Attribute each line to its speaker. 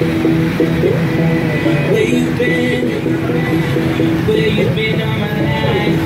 Speaker 1: Where you been? Where you been all my life?